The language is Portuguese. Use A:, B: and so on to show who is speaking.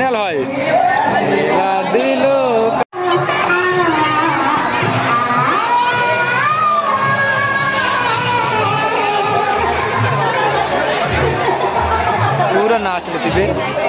A: né, Loi? Pura Nacional TV. Tá